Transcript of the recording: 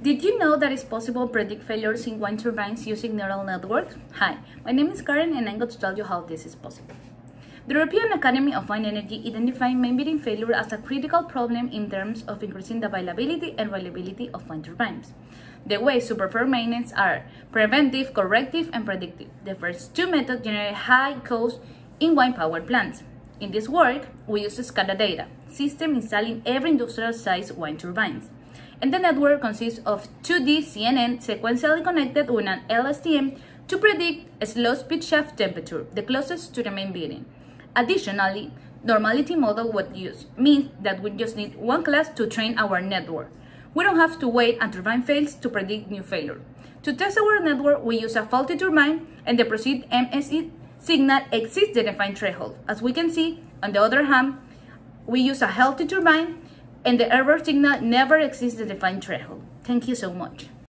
Did you know that it's possible to predict failures in wind turbines using neural networks? Hi, my name is Karen and I'm going to tell you how this is possible. The European Academy of Wind Energy identified main bearing failure as a critical problem in terms of increasing the availability and reliability of wind turbines. The ways to perform maintenance are preventive, corrective, and predictive. The first two methods generate high costs in wind power plants. In this work, we use SCADA data, system installing every industrial-sized wind turbines and the network consists of 2D CNN sequentially connected with an LSTM to predict a slow speed shaft temperature, the closest to the main bearing. Additionally, normality model was used, means that we just need one class to train our network. We don't have to wait until turbine fails to predict new failure. To test our network, we use a faulty turbine and the proceed MSE signal exceeds the defined threshold. As we can see, on the other hand, we use a healthy turbine and the error signal never exceeds the defined threshold. Thank you so much.